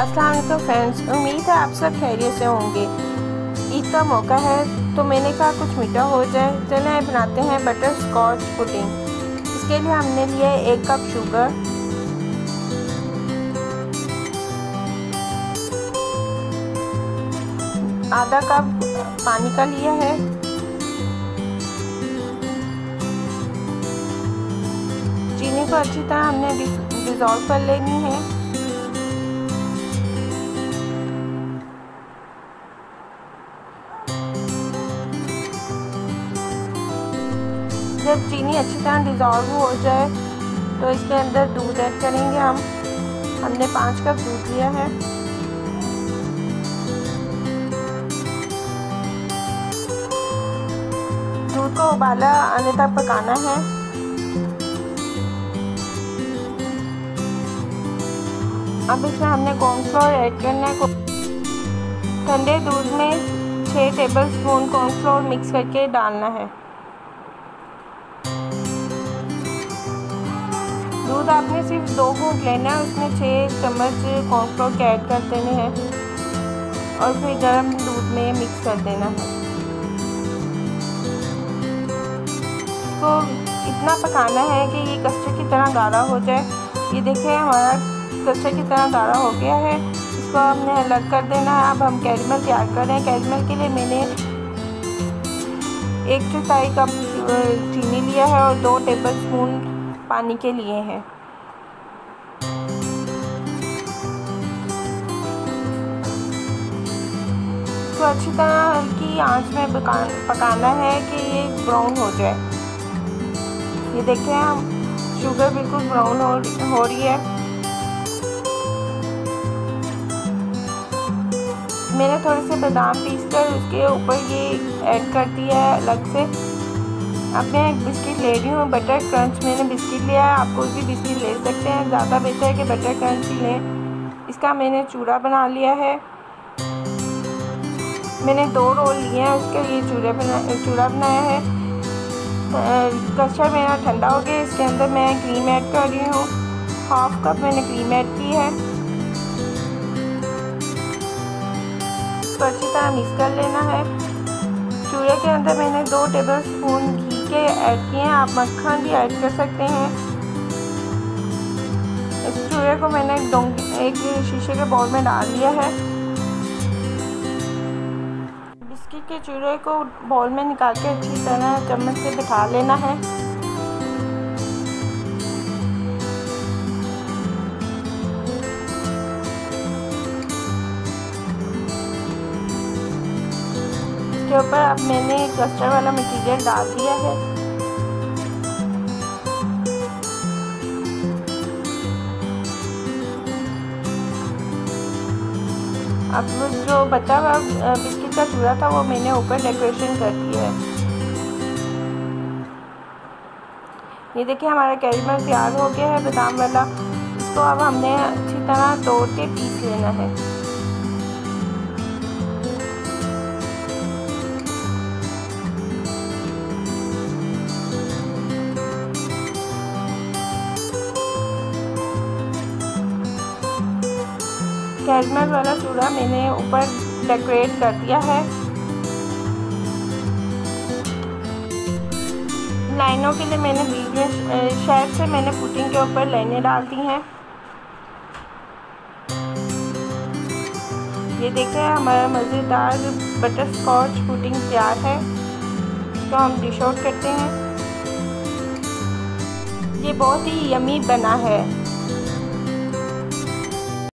Aslam friends उम्मीद है आप सब खैरियत से होंगे। ईद का मौका है तो मैंने कहा कुछ मीठा हो जाए। चले बनाते हैं बटर स्कॉच पुडिंग इसके लिए हमने लिया है एक कप शुगर आधा कप पानी का लिया है। चीनी को अच्छी तरह हमने डिजॉल्व कर लेनी है। जब चीनी अच्छी तरह डिज़ोल्व हो जाए तो इसके अंदर दूध ऐड करेंगे हम। हमने पाँच कप दूध लिया है। दूध को उबाला आने तक पकाना है। अब इसमें हमने कॉर्नफ्लोर ऐड करना है। ठंडे दूध में छः टेबल स्पून कॉर्नफ्लोर मिक्स करके डालना है। दूध आपने सिर्फ़ दो घूट लेना है, उसमें छः चम्मच कॉर्नफ्लोर के ऐड कर देने हैं। और फिर गर्म दूध में मिक्स कर देना है। इसको इतना पकाना है कि ये कस्टर्ड की तरह गाढ़ा हो जाए। ये देखिए, हमारा कस्टर्ड की तरह गाढ़ा हो गया है। इसको हमने अलग कर देना है। अब हम कैरमल तैयार कर रहे हैं। कैरमल के लिए मैंने एक चौथाई कप चीनी लिया है और दो टेबल स्पून पानी के लिए हैं। तो अच्छी तरह हल्की आँच में पकाना है कि ये ब्राउन हो जाए। ये देखें हम शुगर बिल्कुल ब्राउन हो, हो रही है। मैंने थोड़े से बादाम पीस कर उसके ऊपर ये ऐड कर दिया है अलग से। अब मैं एक बिस्किट ले रही हूँ बटर क्रंच मैंने बिस्किट लिया है, आप कोई भी बिस्किट ले सकते हैं। ज़्यादा बेहतर है कि बटर क्रंच ही लें। इसका मैंने चूड़ा बना लिया है। मैंने दो रोल लिए हैं, उसके लिए चूड़े बना चूड़ा बनाया है। कस्टर्ड मेरा ठंडा हो गया, इसके अंदर मैं क्रीम ऐड कर रही हूँ। हाफ़ कप मैंने क्रीम ऐड की है। इसको अच्छी तरह मिक्स कर लेना है। चूड़े के अंदर मैंने दो टेबल स्पून घी के ऐड किए हैं। आप मक्खन भी ऐड कर सकते हैं। इस चूहे को मैंने एक शीशे के बॉल में डाल दिया है। बिस्किट के चूहे को बॉल में निकाल के अच्छी तरह चम्मच से बिठा लेना है। इसके ऊपर अब मैंने कस्टर्ड वाला मटेरियल डाल दिया है। अब जो बचा हुआ बिस्किट का चूड़ा था, वो मैंने ऊपर डेकोरेशन कर दिया है। ये देखिए, हमारा कैरीमल तैयार हो गया है, बादाम वाला। इसको अब हमने अच्छी तरह तोड़ के पीस लेना है। कैरमल वाला चूड़ा मैंने ऊपर डेकोरेट कर दिया है। लाइनों के लिए मैंने बीच में शहद से मैंने पुटिंग के ऊपर लाइनें डाल दी हैं। ये देखें हमारा मज़ेदार बटर स्कॉच पुटिंग तैयार है। इसको हम डिश आउट करते हैं। ये बहुत ही यमी बना है।